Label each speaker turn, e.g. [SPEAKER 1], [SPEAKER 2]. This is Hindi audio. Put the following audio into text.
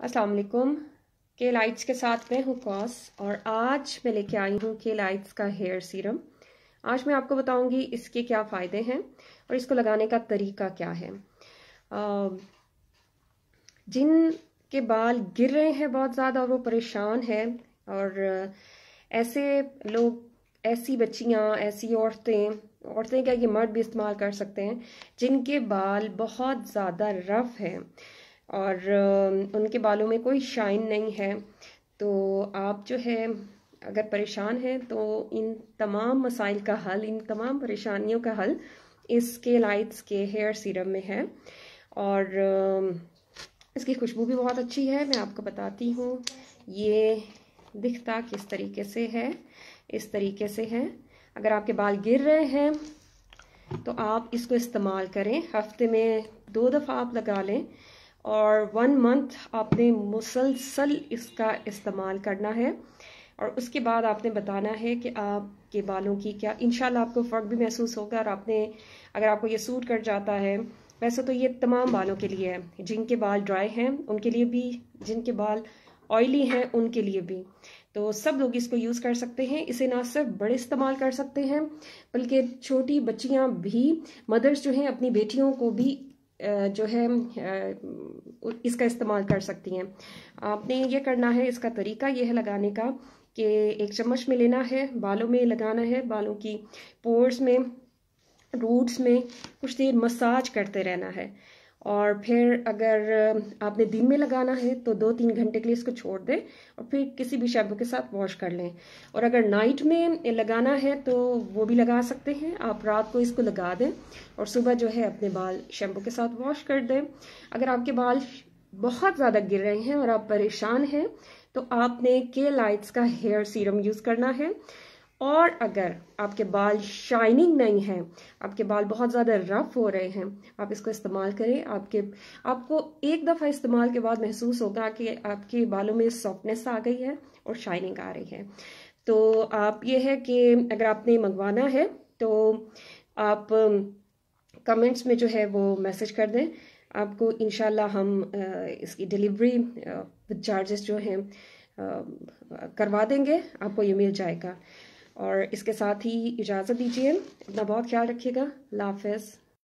[SPEAKER 1] अस्सलाम वालेकुम के लाइट्स के साथ मैं हूँ कॉस और आज मैं लेके आई हूँ के लाइट्स का हेयर सीरम आज मैं आपको बताऊँगी इसके क्या फ़ायदे हैं और इसको लगाने का तरीका क्या है जिन के बाल गिर रहे हैं बहुत ज़्यादा और वो परेशान है और ऐसे लोग ऐसी बच्चियाँ ऐसी औरतें औरतें क्या ये मर्द भी इस्तेमाल कर सकते हैं जिनके बाल बहुत ज़्यादा रफ हैं और उनके बालों में कोई शाइन नहीं है। तो आप जो है, अगर परेशान हैं तो इन तमाम मसाइल का हल, इन तमाम परेशानियों का हल इसके लाइट्स के हेयर सीरम में है। और इसकी खुशबू भी बहुत अच्छी है, मैं आपको बताती हूँ। ये दिखता किस तरीके से है, इस तरीके से है। अगर आपके बाल गिर रहे हैं तो आप इसको इस्तेमाल करें। हफ़्ते में दो दफ़ा आप लगा लें और वन मंथ आपने मुसलसल इसका इस्तेमाल करना है। और उसके बाद आपने बताना है कि आपके बालों की क्या इनशाला आपको फ़र्क भी महसूस होगा और आपने, अगर आपको ये सूट कर जाता है, वैसे तो ये तमाम बालों के लिए है। जिनके बाल ड्राई हैं, उनके लिए भी, जिनके बाल ऑयली हैं, उनके लिए भी। तो सब लोग इसको यूज़ कर सकते हैं। इसे ना सिर्फ़ बड़े इस्तेमाल कर सकते हैं, बल्कि छोटी बच्चियाँ भी मदर्स जो हैं, अपनी बेटियों को भी जो है इसका इस्तेमाल कर सकती हैं। आपने ये करना है, इसका तरीका यह है लगाने का कि एक चम्मच में लेना है, बालों में लगाना है, बालों की पोर्स में, रूट्स में कुछ देर मसाज करते रहना है। और फिर अगर आपने दिन में लगाना है तो दो तीन घंटे के लिए इसको छोड़ दें और फिर किसी भी शैम्पू के साथ वॉश कर लें। और अगर नाइट में लगाना है तो वो भी लगा सकते हैं। आप रात को इसको लगा दें और सुबह जो है अपने बाल शैम्पू के साथ वॉश कर दें। अगर आपके बाल बहुत ज़्यादा गिर रहे हैं और आप परेशान हैं तो आपने के लाइट्स का हेयर सीरम यूज़ करना है। और अगर आपके बाल शाइनिंग नहीं है, आपके बाल बहुत ज़्यादा रफ हो रहे हैं, आप इसको इस्तेमाल करें। आपके, आपको एक दफ़ा इस्तेमाल के बाद महसूस होगा कि आपके बालों में सॉफ्टनेस आ गई है और शाइनिंग आ रही है। तो आप ये है कि अगर आपने मंगवाना है तो आप कमेंट्स में जो है वो मैसेज कर दें। आपको इनशाला हम इसकी डिलीवरी विद चार्जेस जो हैं करवा देंगे। आपको ये मिल जाएगा। और इसके साथ ही इजाज़त दीजिए। अपना बहुत ख्याल रखिएगा। लाफिज़